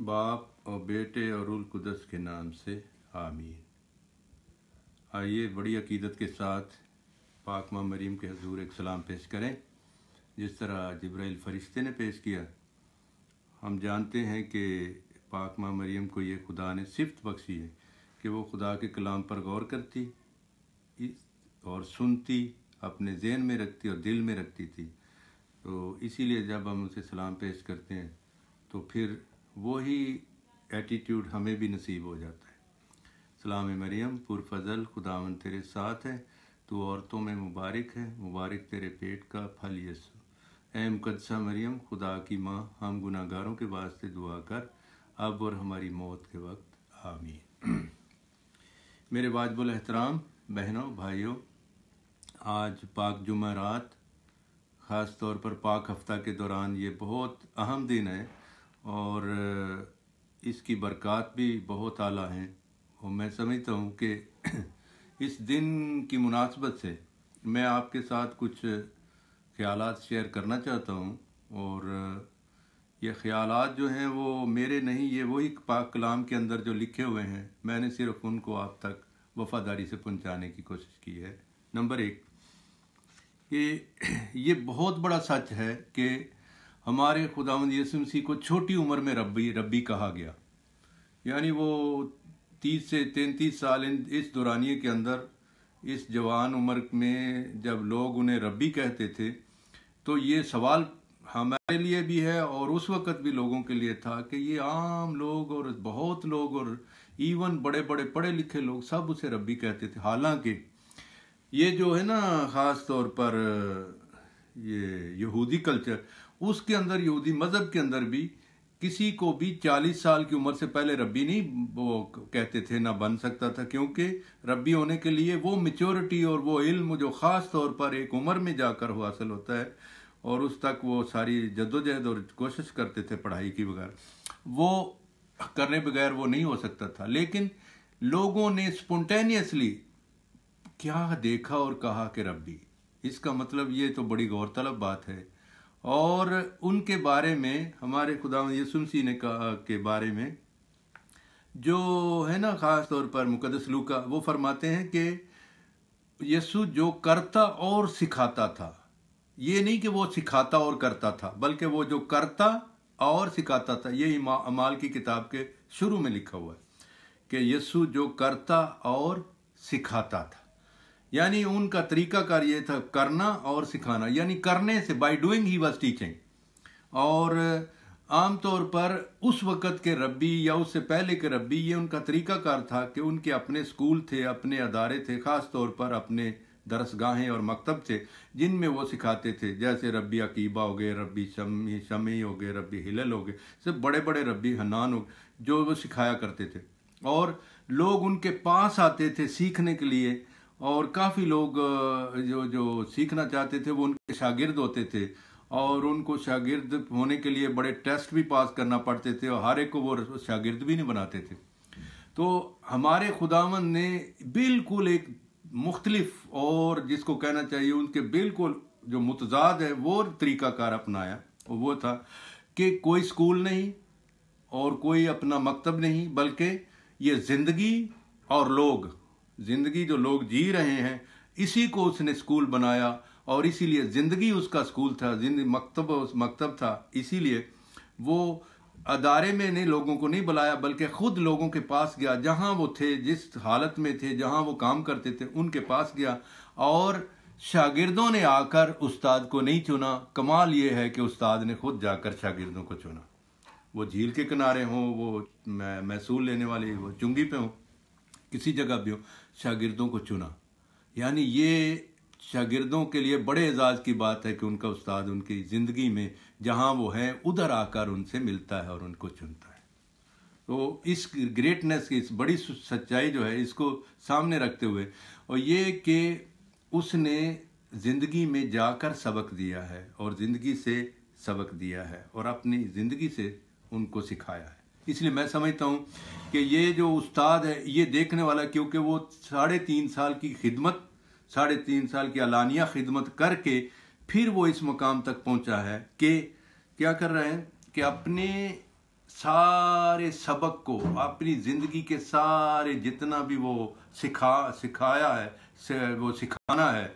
باپ اور بیٹے اور القدس کے نام سے آمین۔ آئیے بڑی عقیدت کے ساتھ پاک ماں مریم کے حضور ایک سلام پیش کریں۔ جس طرح جبرائیل فرشتے نے پیش کیا، ہم جانتے ہیں کہ پاک ماں مریم کو یہ خدا نے صفت بخشی ہے کہ وہ خدا کے کلام پر غور کرتی اور سنتی، اپنے ذہن میں رکھتی اور دل میں رکھتی تھی۔ تو اسی لیے جب ہم اسے سلام پیش کرتے ہیں، تو پھر وہی ایٹیٹیوڈ ہمیں بھی نصیب ہو جاتا ہے۔ سلام مریم پور فضل خداون تیرے ساتھ ہے۔ تو عورتوں میں مبارک ہے، مبارک تیرے پیٹ کا پھل یسو۔ اے مقدسہ مریم، خدا کی ماں، ہم گناہ گاروں کے واسطے دعا کر اب اور ہماری موت کے وقت۔ آمین۔ میرے واجب الاحترام، بہنوں، بھائیوں، آج پاک جمعہ رات، خاص طور پر پاک ہفتہ کے دوران یہ بہت اہم دن ہے۔ اور اس کی برکات بھی بہت اعلیٰ ہیں۔ اور میں سمجھتا ہوں کہ اس دن کی مناسبت سے میں آپ کے ساتھ کچھ خیالات شیئر کرنا چاہتا ہوں۔ اور یہ خیالات جو ہیں وہ میرے نہیں، یہ وہی پاک کلام کے اندر جو لکھے ہوئے ہیں، میں نے صرف ان کو آپ تک وفاداری سے پہنچانے کی کوشش کی ہے۔ نمبر ایک کہ یہ بہت بڑا سچ ہے کہ ہمارے خداوند یسو مسیح کو چھوٹی عمر میں ربی ربی کہا گیا۔ یعنی وہ تیس سے تینتیس سال اس دورانیے کے اندر، اس جوان عمر میں جب لوگ انہیں ربی کہتے تھے، تو یہ سوال ہمارے لیے بھی ہے اور اس وقت بھی لوگوں کے لیے تھا کہ یہ عام لوگ اور بہت لوگ اور ایون بڑے بڑے پڑھے لکھے لوگ سب اسے ربی کہتے تھے۔ حالانکہ یہ جو ہے نا، خاص طور پر یہ یہودی کلچر اس کے اندر یہودی مذہب کے اندر بھی کسی کو بھی چالیس سال کی عمر سے پہلے ربی نہیں وہ کہتے تھے نہ بن سکتا تھا، کیونکہ ربی ہونے کے لیے وہ میچورٹی اور وہ علم جو خاص طور پر ایک عمر میں جا کر وہ حاصل ہوتا ہے اور اس تک وہ ساری جدوجہد اور کوشش کرتے تھے پڑھائی کی بغیر۔ وہ کرنے بغیر وہ نہیں ہو سکتا تھا۔ لیکن لوگوں نے اسپونٹینیسلی کیا دیکھا اور کہا کہ ربی، اس کا مطلب یہ تو بڑی غور طلب بات ہے اور ان کے بارے میں، ہمارے خدا یسمسی نے کے بارے میں، جو ہے نا خاص طور پر مقدس لوکا، وہ فرماتے ہیں کہ یسو جو کرتا اور سکھاتا تھا، یہ نہیں کہ وہ سکھاتا اور کرتا تھا، بلکہ وہ جو کرتا اور سکھاتا تھا، یہ امال کی کتاب کے شروع میں لکھا ہوا ہے کہ یسو جو کرتا اور سکھاتا تھا۔ یعنی ان کا طریقہ کار یہ تھا کرنا اور سکھانا یعنی کرنے سے by doing he was teaching اور عام طور پر اس وقت کے ربی یا اس سے پہلے کے ربی یہ ان کا طریقہ کار تھا کہ ان کے اپنے اسکول تھے، اپنے ادارے تھے، خاص طور پر اپنے درس گاہیں اور مکتب تھے جن میں وہ سکھاتے تھے، جیسے ربی عقیبہ ہو گئے، ربی شمی شمی ہو گئے، ربی ہلل ہو گئے، سب بڑے بڑے ربی حنان ہو گئے جو وہ سکھایا کرتے تھے۔ اور لوگ ان کے پاس آتے تھے سیکھنے کے لیے اور کافی لوگ جو جو سیکھنا چاہتے تھے، وہ ان کے شاگرد ہوتے تھے۔ اور ان کو شاگرد ہونے کے لیے بڑے ٹیسٹ بھی پاس کرنا پڑتے تھے اور ہر ایک کو وہ شاگرد بھی نہیں بناتے تھے۔ تو ہمارے خداون نے بالکل ایک مختلف اور جس کو کہنا چاہیے، ان کے بالکل جو متضاد ہے، وہ طریقہ کار اپنایا۔ وہ تھا کہ کوئی سکول نہیں اور کوئی اپنا مکتب نہیں، بلکہ یہ زندگی اور لوگ۔ زندگی جو لوگ جی رہے ہیں، اسی کو اس نے اسکول بنایا اور اسی لیے زندگی اس کا اسکول تھا مکتب، اس مکتب تھا۔ اسی لیے وہ ادارے میں نے لوگوں کو نہیں بلایا، بلکہ خود لوگوں کے پاس گیا۔ جہاں وہ تھے، جس حالت میں تھے، جہاں وہ کام کرتے تھے، ان کے پاس گیا۔ اور شاگردوں نے آ کر استاد کو نہیں چنا۔ کمال یہ ہے کہ استاد نے خود جا کر شاگردوں کو چنا۔ وہ جھیل کے کنارے ہوں، وہ محصول لینے والے، وہ چنگی پہ ہوں، کسی جگہ بھی ہوں۔ شاگردوں کو چنا۔ یعنی یہ شاگردوں کے لیے بڑے اعزاز کی بات ہے کہ ان کا استاد ان کی زندگی میں جہاں وہ ہیں، ادھر آ کر ان سے ملتا ہے اور ان کو چنتا ہے۔ تو اس گریٹنس کی، اس بڑی سچائی جو ہے، اس کو سامنے رکھتے ہوئے، اور یہ کہ اس نے زندگی میں جا کر سبق دیا ہے اور زندگی سے سبق دیا ہے اور اپنی زندگی سے ان کو سکھایا ہے۔ اس لیے میں سمجھتا ہوں کہ یہ جو استاد ہے، یہ دیکھنے والا، کیونکہ وہ ساڑھے تین سال کی خدمت، ساڑھے تین سال کی علانیہ خدمت کر کے پھر وہ اس مقام تک پہنچا ہے کہ کیا کر رہے ہیں؟ کہ اپنے سارے سبق کو، اپنی زندگی کے سارے جتنا بھی وہ سکھا، سکھایا ہے، وہ سکھانا ہے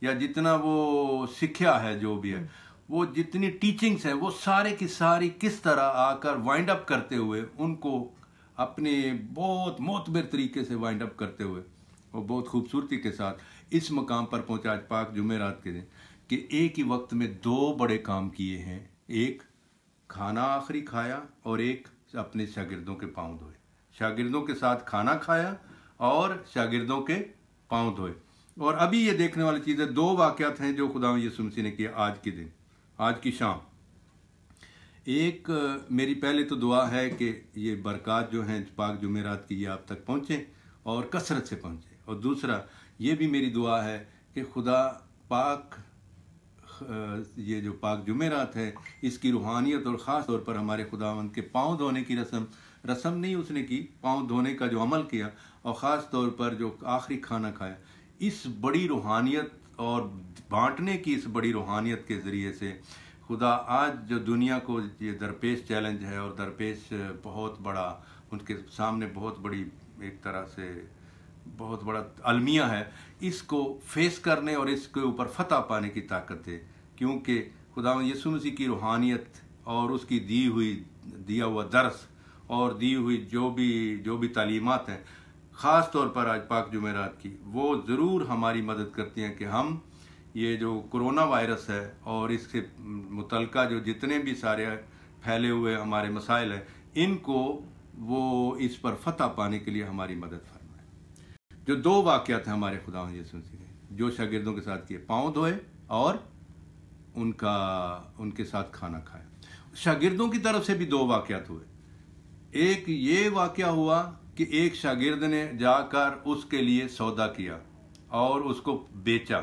یا جتنا وہ سیکھا ہے جو بھی ہے وہ جتنی ٹیچنگز ہیں، وہ سارے کی ساری کس طرح آ کر وائنڈ اپ کرتے ہوئے، ان کو اپنے بہت معتبر طریقے سے وائنڈ اپ کرتے ہوئے، اور بہت خوبصورتی کے ساتھ اس مقام پر پہنچا آج پاک جمعرات کے دن، کہ ایک ہی وقت میں دو بڑے کام کیے ہیں۔ ایک کھانا آخری کھایا اور ایک اپنے شاگردوں کے پاؤں دھوئے۔ شاگردوں کے ساتھ کھانا کھایا اور شاگردوں کے پاؤں دھوئے۔ اور ابھی یہ دیکھنے والی چیز ہے دو واقعات ہیں جو خدا یسمسی نے کیا آج کے دن۔ آج کی شام۔ ایک، میری پہلے تو دعا ہے کہ یہ برکات جو ہیں، پاک جمعرات کی، یہ آپ تک پہنچیں اور کثرت سے پہنچیں۔ اور دوسرا، یہ بھی میری دعا ہے کہ خدا پاک یہ جو پاک جمعرات ہے اس کی روحانیت اور خاص طور پر ہمارے خداوند کے پاؤں دھونے کی رسم رسم نہیں اس نے کی، پاؤں دھونے کا جو عمل کیا اور خاص طور پر جو آخری کھانا کھایا، اس بڑی روحانیت اور بانٹنے کی اس بڑی روحانیت کے ذریعے سے خدا آج جو دنیا کو یہ درپیش چیلنج ہے اور درپیش بہت بڑا ان کے سامنے بہت بڑی ایک طرح سے بہت بڑا المیہ ہے، اس کو فیس کرنے اور اس کے اوپر فتح پانے کی طاقت ہے۔ کیونکہ خدا یسو مسیح کی روحانیت اور اس کی دی ہوئی، دیا ہوا درس اور دی ہوئی جو بھی جو بھی تعلیمات ہیں خاص طور پر آج پاک جمعرات کی، وہ ضرور ہماری مدد کرتی ہیں کہ ہم یہ جو کرونا وائرس ہے اور اس سے متعلقہ جو جتنے بھی سارے پھیلے ہوئے ہمارے مسائل ہیں، ان کو وہ اس پر فتح پانے کے لیے ہماری مدد فرمائے۔ جو دو واقعات ہیں ہمارے خدا یسون نے جو شاگردوں کے ساتھ کیے، پاؤں دھوئے اور ان کا، ان کے ساتھ کھانا کھایا۔ شاگردوں کی طرف سے بھی دو واقعات ہوئے۔ ایک یہ واقعہ ہوا کہ ایک شاگرد نے جا کر اس کے لیے سودا کیا اور اس کو بیچا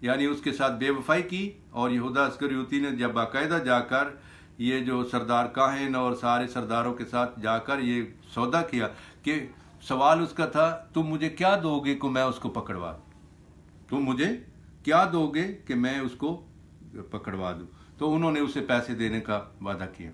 یعنی اس کے ساتھ بے وفائی کی اور یہودہ اسکریوتی نے جب باقاعدہ جا کر یہ جو سردار کاہن اور سارے سرداروں کے ساتھ جا کر یہ سودا کیا کہ سوال اس کا تھا، تم مجھے کیا دو گے کہ میں اس کو پکڑوا؟ تم مجھے کیا دو گے کہ میں اس کو پکڑوا دوں؟ تو انہوں نے اسے پیسے دینے کا وعدہ کیا۔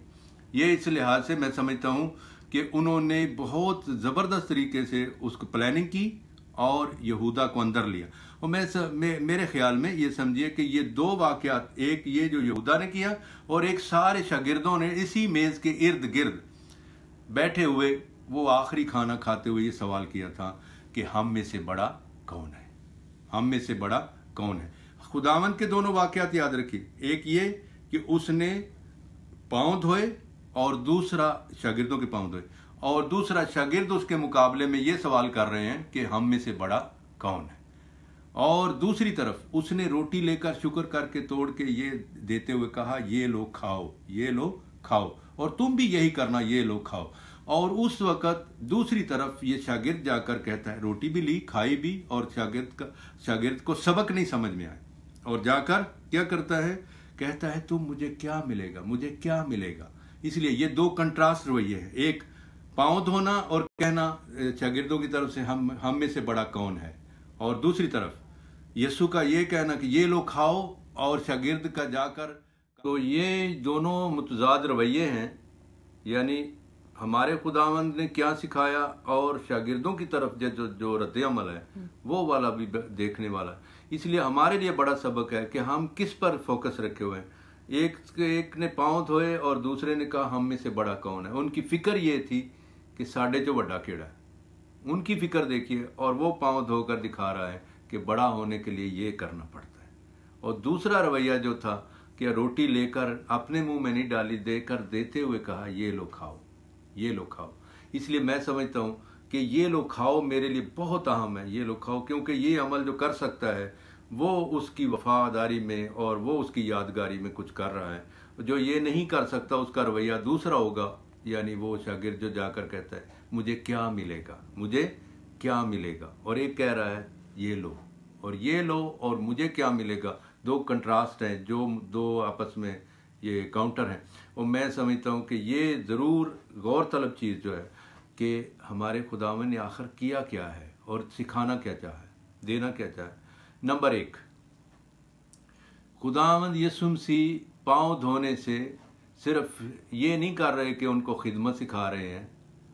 یہ اس لحاظ سے میں سمجھتا ہوں کہ انہوں نے بہت زبردست طریقے سے اس کو پلاننگ کی اور یہودا کو اندر لیا۔ اور میں میرے خیال میں یہ سمجھیے کہ یہ دو واقعات، ایک یہ جو یہودا نے کیا اور ایک سارے شاگردوں نے اسی میز کے ارد گرد بیٹھے ہوئے وہ آخری کھانا کھاتے ہوئے یہ سوال کیا تھا کہ ہم میں سے بڑا کون ہے؟ ہم میں سے بڑا کون ہے؟ خداون کے دونوں واقعات یاد رکھیے۔ ایک یہ کہ اس نے پاؤں دھوئے اور دوسرا شاگردوں کے پاؤں دھوئے۔ اور دوسرا شاگرد اس کے مقابلے میں یہ سوال کر رہے ہیں کہ ہم میں سے بڑا کون ہے۔ اور دوسری طرف اس نے روٹی لے کر شکر کر کے توڑ کے یہ دیتے ہوئے کہا، یہ لو کھاؤ، یہ لو کھاؤ۔ اور تم بھی یہی کرنا، یہ لو کھاؤ۔ اور اس وقت دوسری طرف یہ شاگرد جا کر کہتا ہے، روٹی بھی لی، کھائی بھی، اور شاگرد کا شاگرد کو سبق نہیں سمجھ میں آئے۔ اور جا کر کیا کرتا ہے؟ کہتا ہے، تم مجھے کیا ملے گا، مجھے کیا ملے گا؟ اس لیے یہ دو کنٹراسٹ رویے ہیں۔ ایک، پاؤں دھونا اور کہنا شاگردوں کی طرف سے ہم ہم میں سے بڑا کون ہے؟ اور دوسری طرف، یسو کا یہ کہنا کہ یہ لو کھاؤ اور شاگرد کا جا کر۔ تو یہ دونوں متضاد رویے ہیں۔ یعنی ہمارے خداوند نے کیا سکھایا اور شاگردوں کی طرف جو جو رد عمل ہے، وہ والا بھی دیکھنے والا۔ اس لیے ہمارے لیے بڑا سبق ہے کہ ہم کس پر فوکس رکھے ہوئے ہیں۔ ایک ایک نے پاؤں دھوئے اور دوسرے نے کہا، ہم میں سے بڑا کون ہے؟ ان کی فکر یہ تھی کہ ساڑھے جو بڑا کیڑا ہے، ان کی فکر دیکھیے اور وہ پاؤں دھو کر دکھا رہا ہے کہ بڑا ہونے کے لیے یہ کرنا پڑتا ہے۔ اور دوسرا رویہ جو تھا کہ روٹی لے کر اپنے منہ میں نہیں ڈالی، دے کر دیتے ہوئے کہا، یہ لو کھاؤ، یہ لو کھاؤ۔ اس لیے میں سمجھتا ہوں کہ یہ لو کھاؤ میرے لیے بہت اہم ہے، یہ لو کھاؤ، کیونکہ یہ عمل جو کر سکتا ہے وہ اس کی وفاداری میں اور وہ اس کی یادگاری میں کچھ کر رہا ہے۔ جو یہ نہیں کر سکتا، اس کا رویہ دوسرا ہوگا۔ یعنی وہ شاگرد جو جا کر کہتا ہے، مجھے کیا ملے گا؟ مجھے کیا ملے گا؟ اور ایک کہہ رہا ہے، یہ لو۔ اور یہ لو اور مجھے کیا ملے گا؟ دو کنٹراسٹ ہیں، جو دو آپس میں یہ کاؤنٹر ہیں۔ اور میں سمجھتا ہوں کہ یہ ضرور غور طلب چیز جو ہے کہ ہمارے خداون نے آخر کیا کیا ہے اور سکھانا کیا چاہے دینا کیا چاہے نمبر ایک۔ خداوند یسو مسیح پاؤں دھونے سے صرف یہ نہیں کر رہے کہ ان کو خدمت سکھا رہے ہیں۔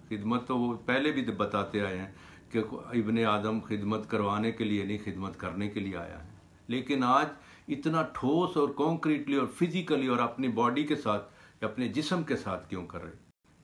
خدمت تو وہ پہلے بھی بتاتے آئے ہیں کہ ابن آدم خدمت کروانے کے لیے نہیں، خدمت کرنے کے لیے آیا ہے۔ لیکن آج اتنا ٹھوس اور کانکریٹلی اور فزیکلی اور اپنی باڈی کے ساتھ، اپنے جسم کے ساتھ کیوں کر رہے؟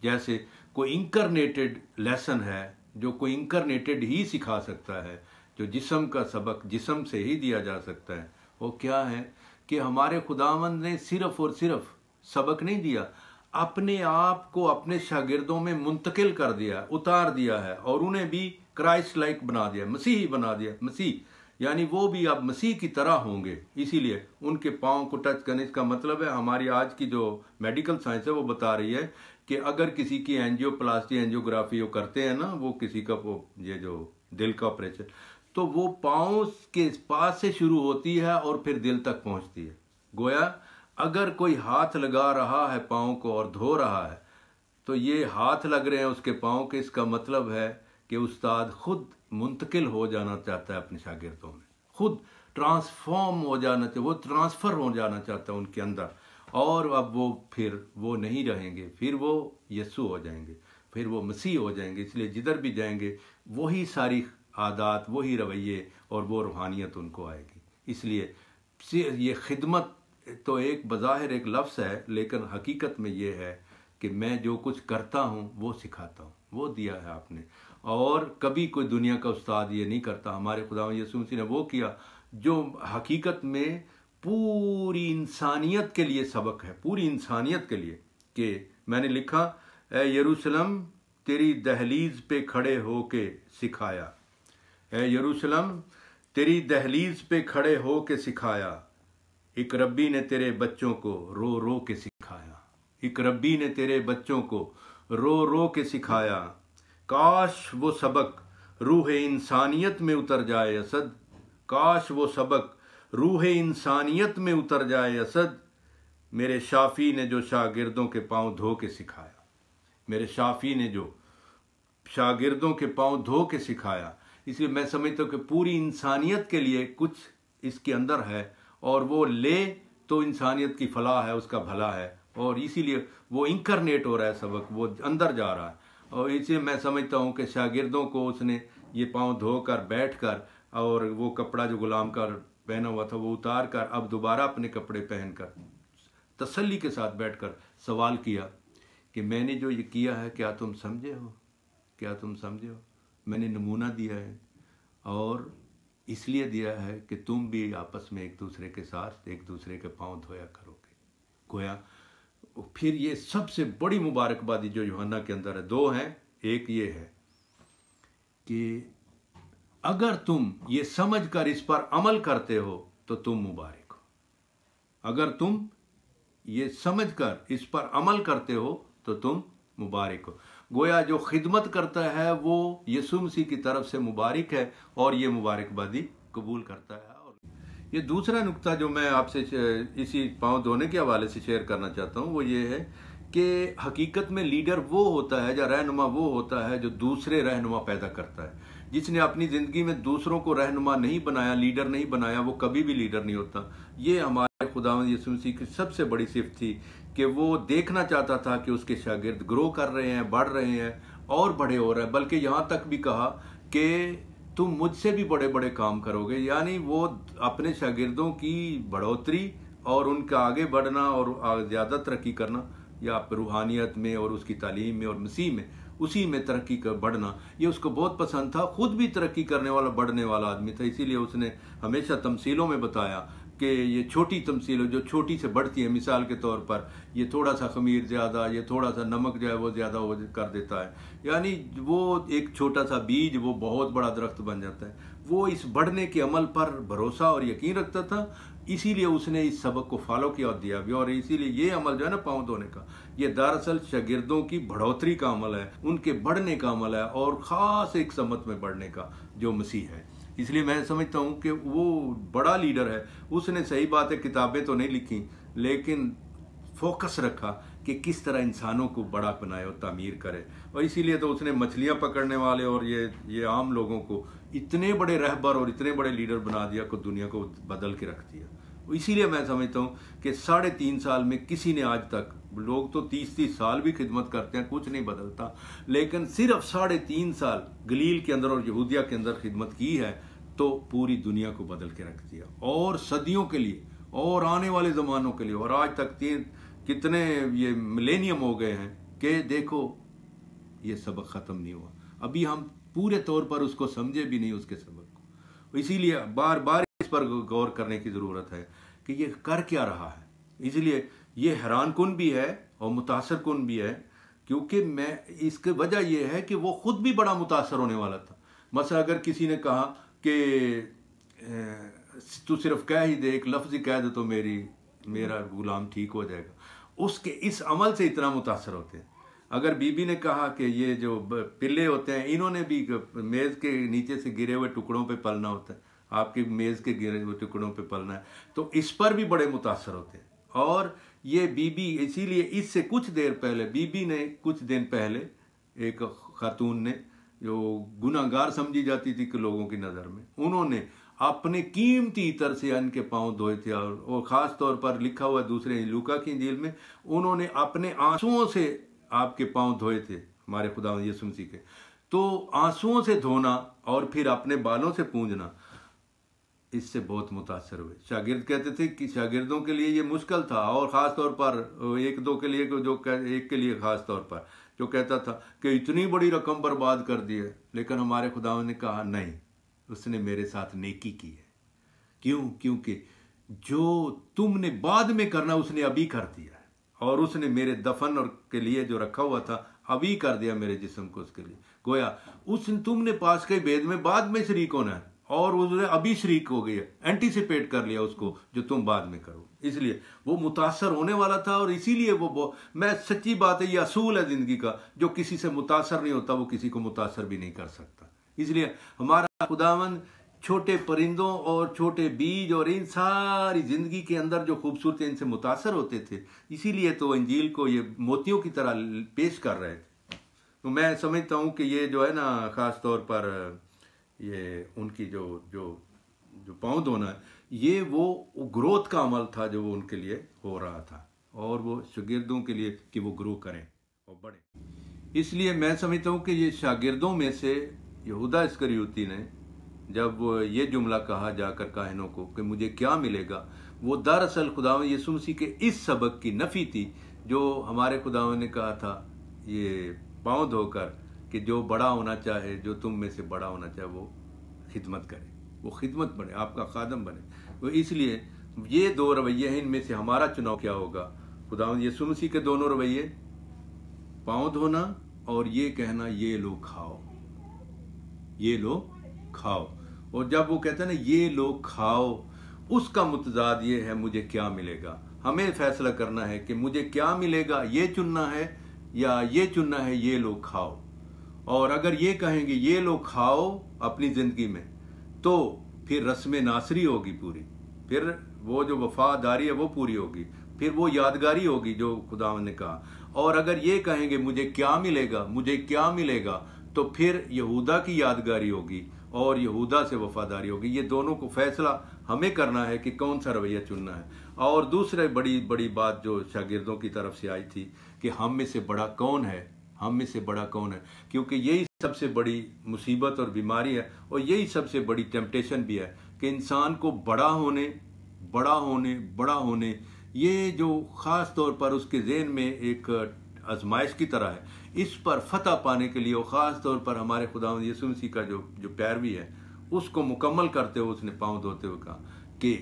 جیسے کوئی انکرنیٹڈ لیسن ہے جو کوئی انکرنیٹڈ ہی سکھا سکتا ہے جو جسم کا سبق جسم سے ہی دیا جا سکتا ہے، وہ کیا ہے؟ کہ ہمارے خداوند نے صرف اور صرف سبق نہیں دیا، اپنے آپ کو اپنے شاگردوں میں منتقل کر دیا، اتار دیا ہے اور انہیں بھی کرائسٹ لائک بنا دیا، مسیحی بنا دیا، مسیح یعنی وہ بھی اب مسیح کی طرح ہوں گے۔ اسی لیے ان کے پاؤں کو ٹچ کرنے، اس کا مطلب ہے ہماری آج کی جو میڈیکل سائنس ہے، وہ بتا رہی ہے کہ اگر کسی کی اینجیو پلاسٹی اینجیوگرافی وہ کرتے ہیں نا، وہ کسی کا وہ یہ جو دل کا آپریشن تو وہ پاؤں کے پاس سے شروع ہوتی ہے اور پھر دل تک پہنچتی ہے۔ گویا، اگر کوئی ہاتھ لگا رہا ہے پاؤں کو اور دھو رہا ہے، تو یہ ہاتھ لگ رہے ہیں اس کے پاؤں کے۔ اس کا مطلب ہے کہ استاد خود منتقل ہو جانا چاہتا ہے اپنے شاگردوں میں۔ خود ٹرانسفارم ہو جانا چاہتا وہ ٹرانسفر ہو جانا چاہتا ہے ان کے اندر۔ اور اب وہ پھر وہ نہیں رہیں گے، پھر وہ یسو ہو جائیں گے، پھر وہ مسیح ہو جائیں گے، اس لیے جدھر بھی جائیں گے، وہی ساری عادات، وہی رویے اور وہ روحانیت ان کو آئے گی۔ اس لیے یہ خدمت تو ایک بظاہر ایک لفظ ہے، لیکن حقیقت میں یہ ہے کہ میں جو کچھ کرتا ہوں، وہ سکھاتا ہوں۔ وہ دیا ہے آپ نے۔ اور کبھی کوئی دنیا کا استاد یہ نہیں کرتا، ہمارے خدا یسوع مسیح نے وہ کیا جو حقیقت میں پوری انسانیت کے لیے سبق ہے، پوری انسانیت کے لیے کہ میں نے لکھا، اے یروشلم، تیری دہلیز پہ کھڑے ہو کے سکھایا۔ اے یروشلم، تیری دہلیز پہ کھڑے ہو کے سکھایا۔ ایک ربی نے تیرے بچوں کو رو رو کے سکھایا۔ ایک ربی نے تیرے بچوں کو رو رو کے سکھایا۔ کاش وہ سبق روح انسانیت میں اتر جائے اسد۔ کاش وہ سبق روح انسانیت میں اتر جائے اسد۔ میرے شافی نے جو شاگردوں کے پاؤں دھو کے سکھایا۔ میرے شافی نے جو شاگردوں کے پاؤں دھو کے سکھایا۔ اس لیے میں سمجھتا ہوں کہ پوری انسانیت کے لیے کچھ اس کے اندر ہے اور وہ لے تو انسانیت کی فلاح ہے، اس کا بھلا ہے۔ اور اسی لیے وہ انکرنیٹ ہو رہا ہے سبق، وہ اندر جا رہا ہے۔ اور اسی لیے میں سمجھتا ہوں کہ شاگردوں کو اس نے یہ پاؤں دھو کر بیٹھ کر اور وہ کپڑا جو غلام کا پہنا ہوا تھا، وہ اتار کر اب دوبارہ اپنے کپڑے پہن کر تسلی کے ساتھ بیٹھ کر سوال کیا کہ میں نے جو یہ کیا ہے، کیا تم سمجھے ہو؟ کیا تم سمجھے ہو؟ میں نے نمونہ دیا ہے اور اس لیے دیا ہے کہ تم بھی آپس میں ایک دوسرے کے ساتھ ایک دوسرے کے پاؤں دھویا کرو گے۔ گویا، پھر یہ سب سے بڑی مبارکبادی جو یوہنا کے اندر ہے، دو ہیں۔ ایک یہ ہے کہ اگر تم یہ سمجھ کر اس پر عمل کرتے ہو تو تم مبارک ہو۔ اگر تم یہ سمجھ کر اس پر عمل کرتے ہو تو تم مبارک ہو۔ گویا جو خدمت کرتا ہے وہ یسوع مسیح کی طرف سے مبارک ہے اور یہ مبارکبادی قبول کرتا ہے یہ دوسرا نقطہ جو میں آپ سے اسی پاؤں دھونے کے حوالے سے شیئر کرنا چاہتا ہوں وہ یہ ہے کہ حقیقت میں لیڈر وہ ہوتا ہے یا رہنما وہ ہوتا ہے جو دوسرے رہنما پیدا کرتا ہے۔ جس نے اپنی زندگی میں دوسروں کو رہنما نہیں بنایا، لیڈر نہیں بنایا، وہ کبھی بھی لیڈر نہیں ہوتا۔ یہ ہمارے خدا یسوع مسیح کی سب سے بڑی صفت تھی۔ کہ وہ دیکھنا چاہتا تھا کہ اس کے شاگرد گرو کر رہے ہیں، بڑھ رہے ہیں، اور بڑے ہو رہے ہیں۔ بلکہ یہاں تک بھی کہا کہ تم مجھ سے بھی بڑے بڑے کام کرو گے۔ یعنی وہ اپنے شاگردوں کی بڑھوتری اور ان کا آگے بڑھنا اور زیادہ ترقی کرنا، یا روحانیت میں اور اس کی تعلیم میں اور مسیح میں، اسی میں ترقی کر بڑھنا، یہ اس کو بہت پسند تھا۔ خود بھی ترقی کرنے والا، بڑھنے والا آدمی تھا۔ اسی لیے اس نے ہمیشہ تمثیلوں میں بتایا کہ یہ چھوٹی تمثیل جو چھوٹی سے بڑھتی ہے مثال کے طور پر یہ تھوڑا سا خمیر زیادہ، یہ تھوڑا سا نمک جو ہے وہ زیادہ ہو کر دیتا ہے۔ یعنی وہ ایک چھوٹا سا بیج، وہ بہت بڑا درخت بن جاتا ہے۔ وہ اس بڑھنے کے عمل پر بھروسہ اور یقین رکھتا تھا، اسی لیے اس نے اس سبق کو فالو کیا اور دیا بھی۔ اور اسی لیے یہ عمل جو ہے نا پاؤں دھونے کا، یہ دراصل شاگردوں کی بڑھوتری کا عمل ہے، ان کے بڑھنے کا عمل ہے اور خاص ایک سمت میں بڑھنے کا جو مسیح ہے۔ اس لیے میں سمجھتا ہوں کہ وہ بڑا لیڈر ہے۔ اس نے صحیح بات ہے کتابیں تو نہیں لکھی لیکن فوکس رکھا کہ کس طرح انسانوں کو بڑا بنائے اور تعمیر کرے۔ اور اسی لیے تو اس نے مچھلیاں پکڑنے والے اور یہ یہ عام لوگوں کو اتنے بڑے رہبر اور اتنے بڑے لیڈر بنا دیا کہ دنیا کو بدل کے رکھ دیا۔ اسی لیے میں سمجھتا ہوں کہ ساڑھے تین سال میں کسی نے آج تک، لوگ تو تیس تیس سال بھی خدمت کرتے ہیں، کچھ نہیں بدلتا، لیکن صرف ساڑھے تین سال گلیل کے اندر اور یہودیہ کے اندر خدمت کی ہے۔ تو پوری دنیا کو بدل کے رکھ دیا۔ اور صدیوں کے لیے، اور آنے والے زمانوں کے لیے، اور آج تک تین کتنے یہ ملینیم ہو گئے ہیں کہ دیکھو، یہ سبق ختم نہیں ہوا۔ ابھی ہم پورے طور پر اس کو سمجھے بھی نہیں اس کے سبق کو۔ اسی لیے بار بار اس پر غور کرنے کی ضرورت ہے کہ یہ کر کیا رہا ہے۔ اس لیے یہ حیران کن بھی ہے اور متاثر کن بھی ہے، کیونکہ میں اس کی وجہ یہ ہے کہ وہ خود بھی بڑا متاثر ہونے والا تھا۔ مثلا اگر کسی نے کہا کہ تو صرف کہہ ہی دے، ایک لفظ ہی کہہ دے تو میری، میرا غلام ٹھیک ہو جائے گا۔ اس کے اس عمل سے اتنا متاثر ہوتے ہیں۔ اگر بی بی نے کہا کہ یہ جو پلے ہوتے ہیں، انہوں نے بھی میز کے نیچے سے گرے ہوئے ٹکڑوں پہ پلنا ہوتا ہے۔ آپ کی میز کے گرے ہوئے ٹکڑوں پہ پلنا ہے۔ تو اس پر بھی بڑے متاثر ہوتے ہیں۔ اور یہ بی بی اسی لیے اس سے کچھ دیر پہلے، بی بی نے کچھ دن پہلے ایک خاتون نے جو گناہ گار سمجھی جاتی تھی کہ لوگوں کی نظر میں، انہوں نے اپنے قیمتی عطر سے ان کے پاؤں دھوئے تھے اور خاص طور پر لکھا ہوا دوسرے لوکا کی جیل میں، انہوں نے اپنے آنسوؤں سے آپ کے پاؤں دھوئے تھے۔ ہمارے خدا یسو مسیح کے تو آنسوؤں سے دھونا اور پھر اپنے بالوں سے پونجنا، اس سے بہت متاثر ہوئے۔ شاگرد کہتے تھے کہ شاگردوں کے لیے یہ مشکل تھا اور خاص طور پر ایک دو کے لیے جو ایک کے لیے خاص طور پر۔ جو کہتا تھا کہ اتنی بڑی رقم برباد کر دی ہے، لیکن ہمارے خدا نے کہا، نہیں، اس نے میرے ساتھ نیکی کی ہے۔ کیوں؟ کیونکہ جو تم نے بعد میں کرنا، اس نے ابھی کر دیا ہے۔ اور اس نے میرے دفن اور کے لیے جو رکھا ہوا تھا، ابھی کر دیا میرے جسم کو اس کے لیے۔ گویا، اس تم نے پاس کے بید میں بعد میں شریک ہونا ہے۔ اور اس نے ابھی شریک ہو گئی ہے اینٹیسپیٹ کر لیا اس کو جو تم بعد میں کرو۔ اس لیے وہ متاثر ہونے والا تھا اور اسی لیے وہ میں سچی بات ہے، یہ اصول ہے زندگی کا۔ جو کسی سے متاثر نہیں ہوتا، وہ کسی کو متاثر بھی نہیں کر سکتا۔ اس لیے ہمارا خداون چھوٹے پرندوں اور چھوٹے بیج اور ان ساری زندگی کے اندر جو خوبصورتی ان سے متاثر ہوتے تھے، اسی لیے تو انجیل کو یہ موتیوں کی طرح پیش کر رہے تھے۔ تو میں سمجھتا ہوں کہ یہ جو ہے نا، خاص طور پر یہ ان کی جو جو جو پاؤں دھونا ہے، یہ وہ گروتھ کا عمل تھا جو وہ ان کے لیے ہو رہا تھا، اور وہ شاگردوں کے لیے کہ وہ گرو کریں اور بڑھیں۔ اس لیے میں سمجھتا ہوں کہ یہ شاگردوں میں سے یہودا اسکریوتی نے جب یہ جملہ کہا جا کر کاہنوں کو کہ مجھے کیا ملے گا، وہ دراصل خداون یسوع مسیح کے اس سبق کی نفی تھی جو ہمارے خداون نے کہا تھا، یہ پاؤں دھو کر کہ جو بڑا ہونا چاہے، جو تم میں سے بڑا ہونا چاہے، وہ خدمت کرے۔ وہ خدمت بنے، آپ کا خادم بنے۔ وہ اس لیے یہ دو رویے ہیں، ان میں سے ہمارا چناؤ کیا ہوگا؟ خدا یسو مسیح کے دونوں رویے، پاؤں دھونا اور یہ کہنا، یہ لو کھاؤ۔ یہ لو کھاؤ۔ اور جب وہ کہتے ہیں نا، یہ لو کھاؤ، اس کا متضاد یہ ہے، مجھے کیا ملے گا؟ ہمیں فیصلہ کرنا ہے کہ مجھے کیا ملے گا؟ یہ چننا ہے یا یہ چننا ہے، یہ لو کھاؤ۔ اور اگر یہ کہیں گے یہ لوگ کھاؤ اپنی زندگی میں، تو پھر رسم ناصری ہوگی پوری۔ پھر وہ جو وفاداری ہے وہ پوری ہوگی۔ پھر وہ یادگاری ہوگی جو خدا نے کہا۔ اور اگر یہ کہیں گے مجھے کیا ملے گا، مجھے کیا ملے گا، تو پھر یہودا کی یادگاری ہوگی اور یہودا سے وفاداری ہوگی۔ یہ دونوں کو فیصلہ ہمیں کرنا ہے کہ کون سا رویہ چننا ہے۔ اور دوسرے بڑی بڑی بات جو شاگردوں کی طرف سے آئی تھی کہ ہم میں سے بڑا کون ہے؟ ہم میں سے بڑا کون ہے؟ کیونکہ یہی سب سے بڑی مصیبت اور بیماری ہے اور یہی سب سے بڑی ٹیمپٹیشن بھی ہے کہ انسان کو بڑا ہونے بڑا ہونے بڑا ہونے، یہ جو خاص طور پر اس کے ذہن میں ایک آزمائش کی طرح ہے، اس پر فتح پانے کے لیے اور خاص طور پر ہمارے خدا یسو مسیح کا جو جو پیروی ہے، اس کو مکمل کرتے ہوئے اس نے پاؤں دھوتے ہوئے کہا کہ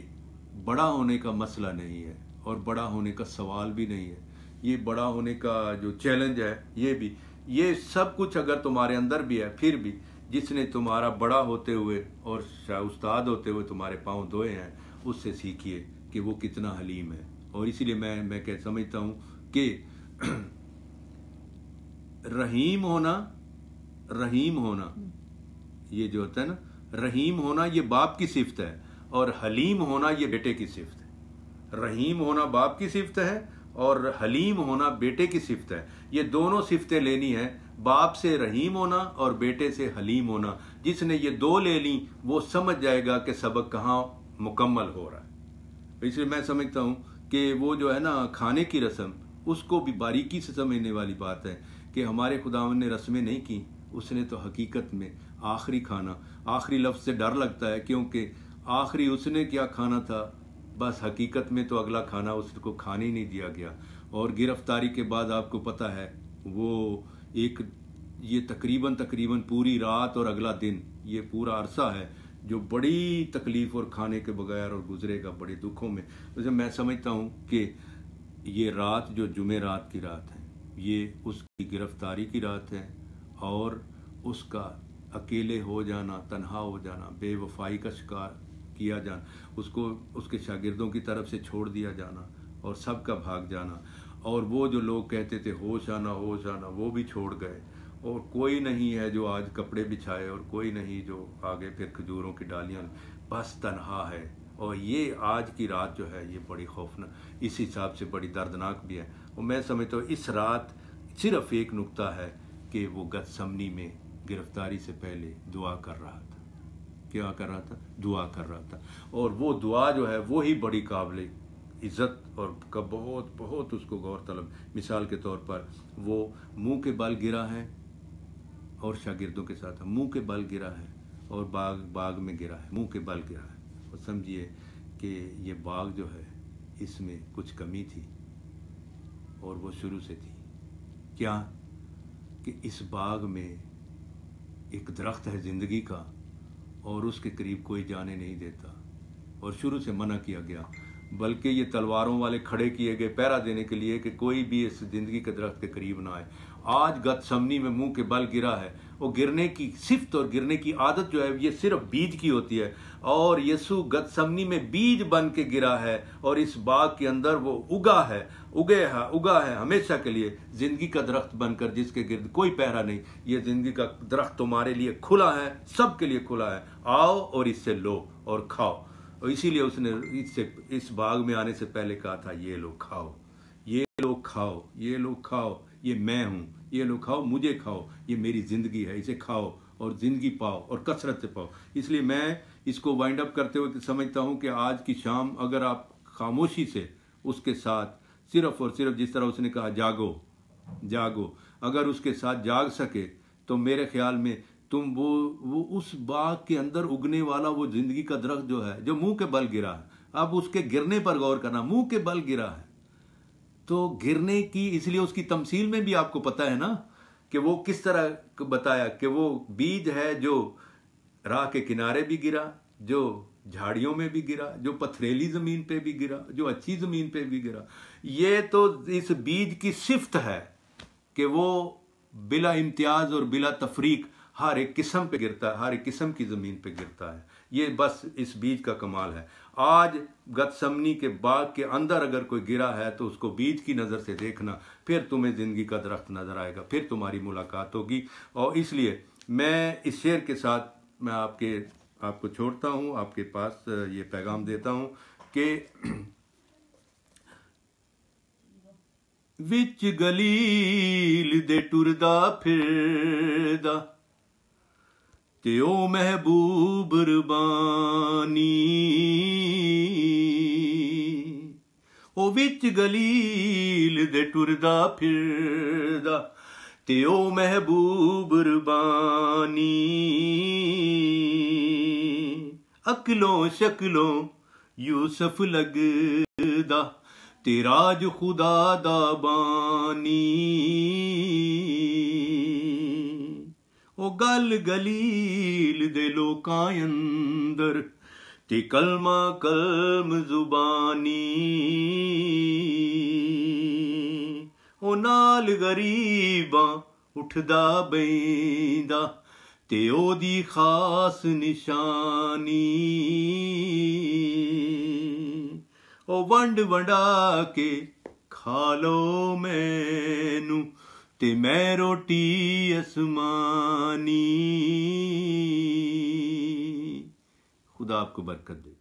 بڑا ہونے کا مسئلہ نہیں ہے اور بڑا ہونے کا سوال بھی نہیں ہے۔ یہ بڑا ہونے کا جو چیلنج ہے، یہ بھی۔ یہ سب کچھ اگر تمہارے اندر بھی ہے، پھر بھی جس نے تمہارا بڑا ہوتے ہوئے اور استاد ہوتے ہوئے تمہارے پاؤں دھوئے ہیں، اس سے سیکھیے کہ وہ کتنا حلیم ہے۔ اور اسی لیے میں میں کہ سمجھتا ہوں کہ رحیم ہونا رحیم ہونا، یہ جو ہوتا ہے نا، رحیم ہونا یہ باپ کی صفت ہے اور حلیم ہونا یہ بیٹے کی صفت ہے۔ رحیم ہونا باپ کی صفت ہے اور حلیم ہونا بیٹے کی صفت ہے۔ یہ دونوں صفتیں لینی ہے باپ سے رحیم ہونا اور بیٹے سے حلیم ہونا۔ جس نے یہ دو لے لی وہ سمجھ جائے گا کہ سبق کہاں مکمل ہو رہا ہے۔ اس لیے میں سمجھتا ہوں کہ وہ جو ہے نا کھانے کی رسم، اس کو بھی باریکی سے سمجھنے والی بات ہے کہ ہمارے خداون نے رسمیں نہیں کی اس نے تو حقیقت میں آخری کھانا۔ آخری لفظ سے ڈر لگتا ہے کیونکہ آخری اس نے کیا کھانا تھا؟ بس حقیقت میں تو اگلا کھانا اس کو کھانے ہی نہیں دیا گیا۔ اور گرفتاری کے بعد آپ کو پتہ ہے، وہ ایک، یہ تقریباً تقریباً پوری رات اور اگلا دن یہ پورا عرصہ ہے جو بڑی تکلیف اور کھانے کے بغیر اور گزرے گا بڑے دکھوں میں۔ ویسے میں سمجھتا ہوں کہ یہ رات جو جمعہ رات کی رات ہے، یہ اس کی گرفتاری کی رات ہے اور اس کا اکیلے ہو جانا، تنہا ہو جانا، بے وفائی کا شکار کیا جانا، اس کو، اس کے شاگردوں کی طرف سے چھوڑ دیا جانا اور سب کا بھاگ جانا۔ اور وہ جو لوگ کہتے تھے، ہوش آنا ہوش آنا، وہ بھی چھوڑ گئے۔ اور کوئی نہیں ہے جو آج کپڑے بچھائے اور کوئی نہیں جو آگے پھر کھجوروں کی ڈالیاں۔ بس تنہا ہے۔ اور یہ آج کی رات جو ہے، یہ بڑی خوفناک اس حساب سے بڑی دردناک بھی ہے۔ اور میں سمجھتا ہوں، اس رات صرف ایک نقطہ ہے کہ وہ گت سمنی میں گرفتاری سے پہلے دعا کر رہا تھا۔ کیا کر رہا تھا، دعا کر رہا تھا۔ اور وہ دعا جو ہے، وہی بڑی قابل عزت اور کا بہت بہت اس کو غور طلب۔ مثال کے طور پر، وہ منہ کے بل گرا ہے اور شاگردوں کے ساتھ۔ منہ کے بل گرا ہے اور باغ باغ میں گرا ہے۔ منہ کے بل گرا ہے۔ اور سمجھیے کہ یہ باغ جو ہے، اس میں کچھ کمی تھی اور وہ شروع سے تھی۔ کیا کہ اس باغ میں ایک درخت ہے زندگی کا؟ اور اس کے قریب کوئی جانے نہیں دیتا۔ اور شروع سے منع کیا گیا، بلکہ یہ تلواروں والے کھڑے کیے گئے پیرا دینے کے لیے کہ کوئی بھی اس زندگی کے درخت کے قریب نہ آئے۔ آج گت سمنی میں منہ کے بل گرا ہے۔ وہ گرنے کی صفت اور گرنے کی عادت جو ہے، یہ صرف بیج کی ہوتی ہے۔ اور یسو گت سمنی میں بیج بن کے گرا ہے اور اس باغ کے اندر وہ اگا ہے۔ اگے ہے، اگا ہے ہمیشہ کے لیے۔ زندگی کا درخت بن کر جس کے گرد کوئی پہرا نہیں۔ یہ زندگی کا درخت تمہارے لیے کھلا ہے، سب کے لیے کھلا ہے۔ آؤ اور اس سے لو اور کھاؤ۔ اور اسی لیے اس نے اس سے، اس باغ میں آنے سے پہلے کہا تھا، یہ لوگ کھاؤ، یہ لوگ کھاؤ، یہ لوگ کھاؤ۔ یہ میں ہوں، یہ لوگ کھاؤ، مجھے کھاؤ، یہ میری زندگی ہے، اسے کھاؤ اور زندگی پاؤ اور کثرت سے پاؤ۔ اس لیے میں اس کو وائنڈ اپ کرتے ہوئے سمجھتا ہوں کہ آج کی شام اگر آپ خاموشی سے اس کے ساتھ صرف اور صرف جس طرح اس نے کہا، جاگو جاگو، اگر اس کے ساتھ جاگ سکے تو میرے خیال میں تم وہ وہ اس باغ کے اندر اگنے والا وہ زندگی کا درخت جو ہے، جو منہ کے بل گرا ہے۔ اب اس کے گرنے پر غور کرنا، منہ کے بل گرا ہے۔ تو گرنے کی اس لیے اس کی تمثیل میں بھی آپ کو پتا ہے نا کہ وہ کس طرح بتایا کہ وہ بیج ہے جو راہ کے کنارے بھی گرا، جو جھاڑیوں میں بھی گرا، جو پتھریلی زمین پہ بھی گرا، جو اچھی زمین پہ بھی گرا۔ یہ تو اس بیج کی صفت ہے کہ وہ بلا امتیاز اور بلا تفریق ہر ایک قسم پہ گرتا ہے ہر ایک قسم کی زمین پہ گرتا ہے۔ یہ بس اس بیج کا کمال ہے۔ آج گت سمنی کے باغ کے اندر اگر کوئی گرا ہے تو اس کو بیج کی نظر سے دیکھنا، پھر تمہیں زندگی کا درخت نظر آئے گا، پھر تمہاری ملاقات ہوگی۔ اور اس لیے میں اس شعر کے ساتھ میں آپ کے، آپ کو چھوڑتا ہوں، آپ کے پاس یہ پیغام دیتا ہوں کہ وچ گلیل دے ٹردا پھردا تے او محبوب ربانی، او وچ گلیل دے ٹردا پھردا، تے او محبوب ربانی۔ اکلوں شکلوں یوسف لگدا، تے راج خدا دا بانی۔ او گل گلیل دے لوکاں اندر تے کلمہ کلم زبانی او نال غریباں اٹھدا بیندا تے او دی خاص نشانی او ونڈ ونڈا کے کھالو مینوں تے میں روٹی اسمانی خدا آپ کو برکت دے۔